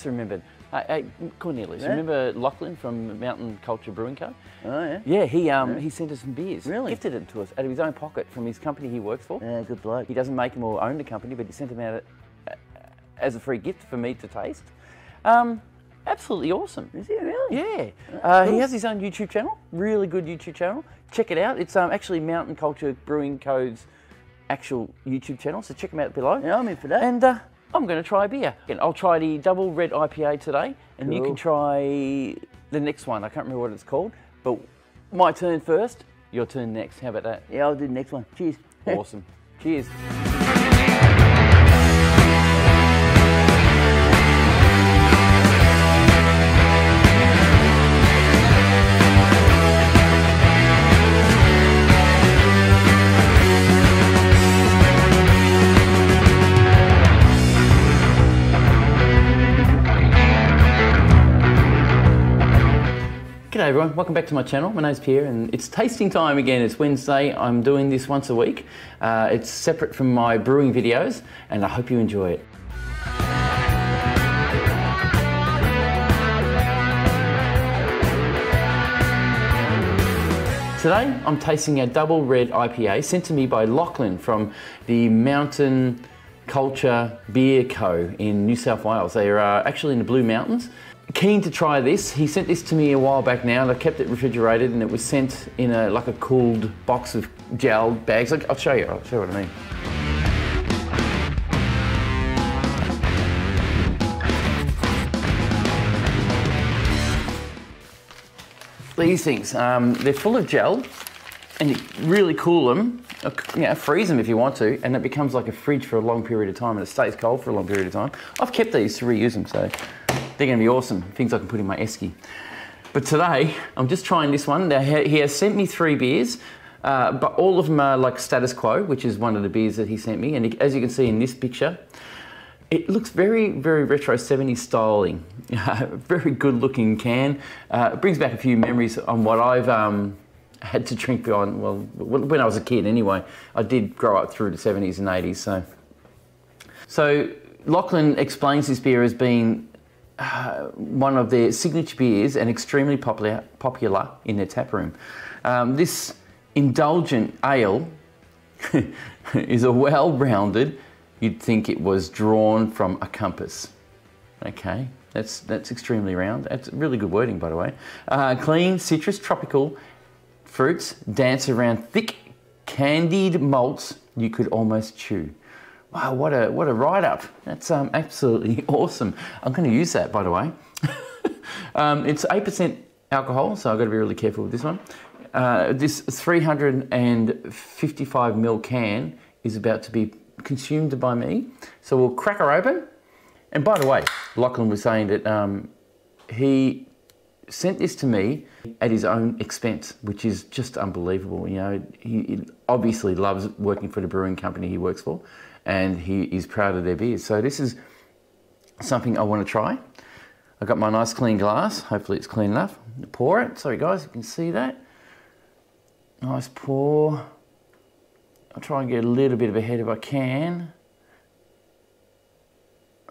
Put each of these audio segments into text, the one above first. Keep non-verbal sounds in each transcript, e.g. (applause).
Just remembered. Hey, hey Cornelius, Yeah? remember Lachlan from Mountain Culture Brewing Co? Oh, yeah? Yeah, he um, he sent us some beers. Really? Gifted it to us out of his own pocket from his company he works for. Yeah, good bloke. He doesn't make them or own the company, but he sent them out uh, as a free gift for me to taste. Um, absolutely awesome. Is he really? Yeah. Uh, He has his own YouTube channel, really good YouTube channel. Check it out. It's um, actually Mountain Culture Brewing Co.'s actual YouTube channel, so check them out below. Yeah, I'm in for that. And uh, I'm going to try a beer. And I'll try the double red IPA today, and you can try the next one. I can't remember what it's called, but my turn first, your turn next. How about that? Yeah, I'll do the next one. Cheers. (laughs) Awesome. Cheers. G'day everyone, welcome back to my channel. My name's Pierre and it's tasting time again. It's Wednesday. I'm doing this once a week. Uh, it's separate from my brewing videos and I hope you enjoy it. Today I'm tasting a double red IPA sent to me by Lachlan from the Mountain Culture Beer Co. in New South Wales. They are uh, actually in the Blue Mountains. Keen to try this. He sent this to me a while back now and I kept it refrigerated and it was sent in a like a cooled box of gel bags. I'll show you, I'll show you what I mean. These things, um, they're full of gel and you really cool them, uh, you know, freeze them if you want to, and it becomes like a fridge for a long period of time and it stays cold for a long period of time. I've kept these to reuse them, so they're going to be awesome. Things I can put in my esky. But today, I'm just trying this one. Now, he has sent me three beers, uh, but all of them are like status quo, which is one of the beers that he sent me. And as you can see in this picture, it looks very, very retro 70s styling. (laughs) very good looking can. Uh, it brings back a few memories on what I've um, had to drink on, well, when I was a kid anyway. I did grow up through the 70s and 80s, so. So Lachlan explains this beer as being uh, one of their signature beers and extremely popular, popular in their tap room. Um, this indulgent ale (laughs) is a well-rounded, you'd think it was drawn from a compass. Okay, that's, that's extremely round. That's really good wording, by the way. Uh, clean, citrus, tropical fruits dance around thick, candied malts you could almost chew. Wow, what a what a write up! That's um, absolutely (laughs) awesome. I'm going to use that, by the way. (laughs) um, it's eight percent alcohol, so I've got to be really careful with this one. Uh, this 355 ml can is about to be consumed by me, so we'll crack her open. And by the way, Lachlan was saying that um, he sent this to me at his own expense, which is just unbelievable. You know, he, he obviously loves working for the brewing company he works for, and he is proud of their beers. So this is something I want to try. I've got my nice clean glass. Hopefully it's clean enough. Pour it. Sorry guys, you can see that. Nice pour. I'll try and get a little bit of a head if I can.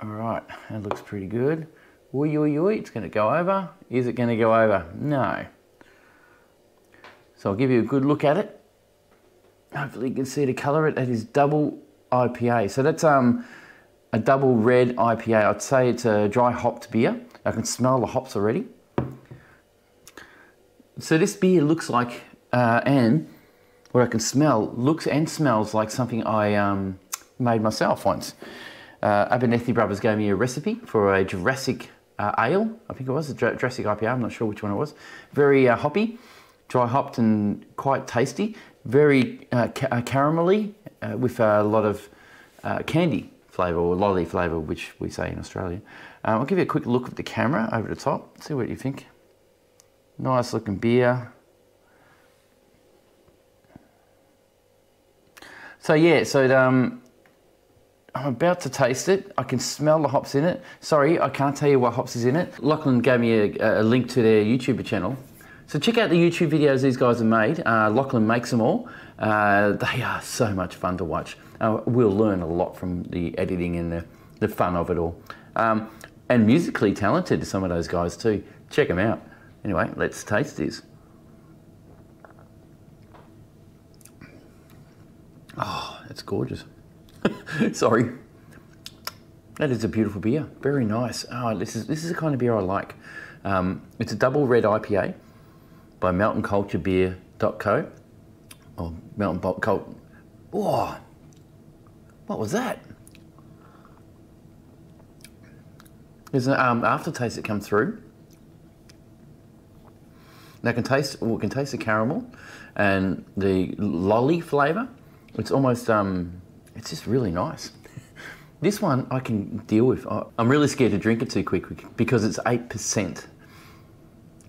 All right, that looks pretty good. Oi, oi, oi, it's going to go over. Is it going to go over? No. So I'll give you a good look at it. Hopefully you can see the colour. It That is double IPA. So that's um, a double red IPA. I'd say it's a dry hopped beer. I can smell the hops already. So this beer looks like, uh, and what I can smell, looks and smells like something I um, made myself once. Uh, Abernethy Brothers gave me a recipe for a Jurassic uh, ale, I think it was, a Jurassic IPA, I'm not sure which one it was. Very uh, hoppy, dry hopped and quite tasty. Very uh, ca- uh, caramelly uh, with a lot of uh, candy flavour or lolly flavour, which we say in Australia. Um, I'll give you a quick look at the camera over the top, see what you think. Nice looking beer. So yeah, so um, I'm about to taste it. I can smell the hops in it. Sorry, I can't tell you what hops is in it. Lachlan gave me a, a link to their YouTube channel. So check out the YouTube videos these guys have made. Uh, Lachlan makes them all. Uh, they are so much fun to watch. Uh, we'll learn a lot from the editing and the, the fun of it all. Um, and musically talented, some of those guys too. Check them out. Anyway, let's taste this. Oh, it's gorgeous. (laughs) Sorry. That is a beautiful beer. Very nice. Oh, this is this is the kind of beer I like. Um, it's a double red IPA by mountain mountainculturebeer.co or Mountain Bolt Cult. Whoa, what was that? There's an um, aftertaste that comes through. Now, can taste, well, can taste the caramel and the lolly flavour. It's almost, um, it's just really nice. (laughs) this one I can deal with. I'm really scared to drink it too quick because it's 8%.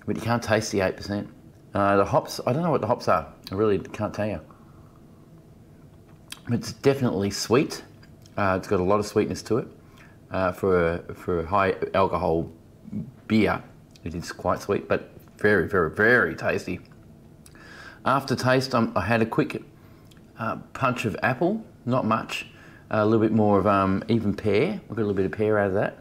But you can't taste the 8%. Uh, the hops, I don't know what the hops are. I really can't tell you. It's definitely sweet. Uh, it's got a lot of sweetness to it. Uh, for, a, for a high alcohol beer, it is quite sweet, but very, very, very tasty. After taste, um, I had a quick uh, punch of apple, not much. a little bit more of um, even pear. I got a little bit of pear out of that.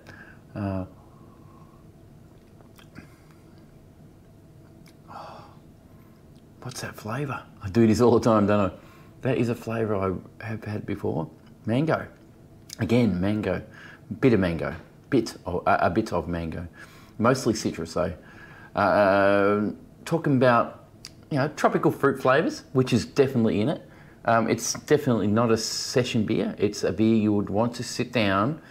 What's that flavour? I do this all the time, don't I? That is a flavour I have had before. Mango. Again, mango. Bit of mango. Bit of, uh, a bit of mango. Mostly citrus though. Uh, talking about you know tropical fruit flavours, which is definitely in it. Um, it's definitely not a session beer. It's a beer you would want to sit down,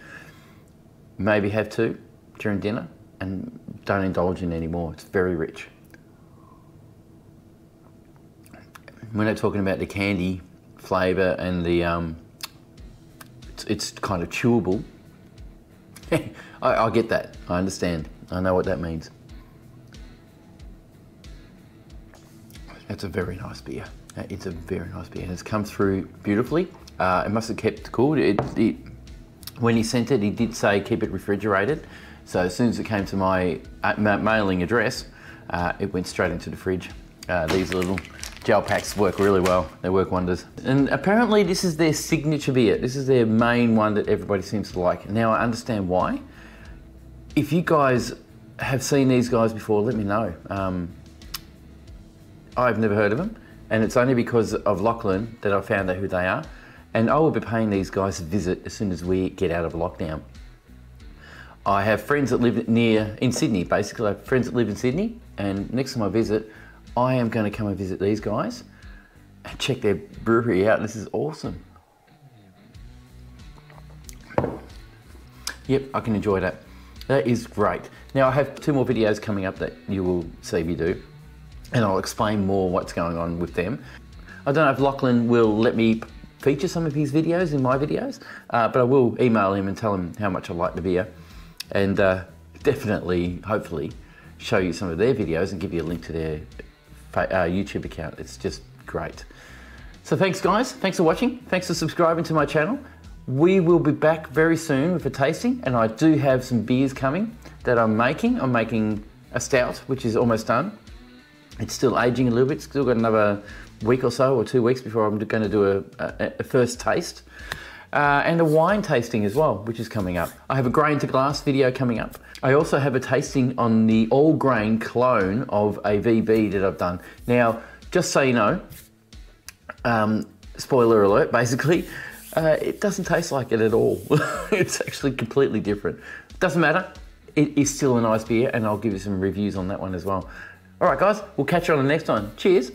maybe have two during dinner, and don't indulge in anymore. It's very rich. When they're talking about the candy flavour and the, um, it's, it's, kind of chewable. (laughs) I, I get that. I understand. I know what that means. It's a very nice beer. It's a very nice beer and it's come through beautifully. Uh, it must have kept cool. It, it, when he sent it, he did say keep it refrigerated. So as soon as it came to my uh, mailing address, uh, it went straight into the fridge. Uh, these little gel packs work really well. They work wonders. And apparently this is their signature beer. This is their main one that everybody seems to like. Now I understand why. If you guys have seen these guys before, let me know. Um, I've never heard of them, and it's only because of Lachlan that I found out who they are. And I will be paying these guys a visit as soon as we get out of lockdown. I have friends that live near in Sydney. Basically, I have friends that live in Sydney, and next time I visit, I am going to come and visit these guys and check their brewery out. This is awesome. Yep, I can enjoy that. That is great. Now I have two more videos coming up that you will see me do and I'll explain more what's going on with them. I don't know if Lachlan will let me feature some of his videos in my videos, uh, but I will email him and tell him how much I like the beer and uh, definitely, hopefully, show you some of their videos and give you a link to their uh, YouTube account. It's just great. So thanks guys, thanks for watching, thanks for subscribing to my channel. We will be back very soon with a tasting and I do have some beers coming that I'm making. I'm making a stout, which is almost done. It's still aging a little bit, still got another week or so or two weeks before I'm going to do a, a, a first taste. Uh, and a wine tasting as well, which is coming up. I have a grain to glass video coming up. I also have a tasting on the all grain clone of a VB that I've done. Now, just so you know, um, spoiler alert, (laughs) basically, uh, it doesn't taste like it at all. (laughs) it's actually completely different. Doesn't matter. It is still a nice beer, and I'll give you some reviews on that one as well. All right, guys, we'll catch you on the next one. Cheers.